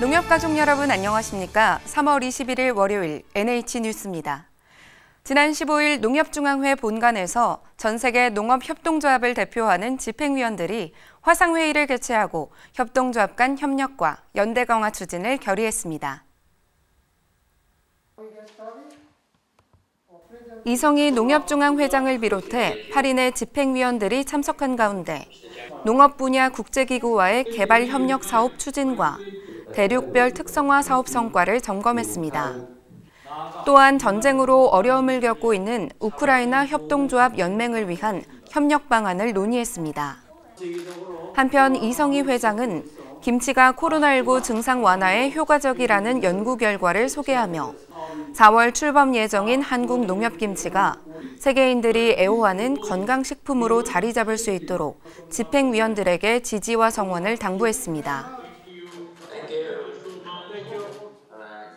농협가족 여러분 안녕하십니까? 3월 21일 월요일 NH 뉴스입니다. 지난 15일 농협중앙회 본관에서 전 세계 농업협동조합을 대표하는 집행위원들이 화상회의를 개최하고 협동조합 간 협력과 연대 강화 추진을 결의했습니다. 이성희 농협중앙회장을 비롯해 8인의 집행위원들이 참석한 가운데 농업 분야 국제기구와의 개발 협력 사업 추진과 대륙별 특성화 사업 성과를 점검했습니다. 또한 전쟁으로 어려움을 겪고 있는 우크라이나 협동조합 연맹을 위한 협력 방안을 논의했습니다. 한편 이성희 회장은 김치가 코로나19 증상 완화에 효과적이라는 연구 결과를 소개하며 4월 출범 예정인 한국 농협김치가 세계인들이 애호하는 건강식품으로 자리 잡을 수 있도록 집행위원들에게 지지와 성원을 당부했습니다.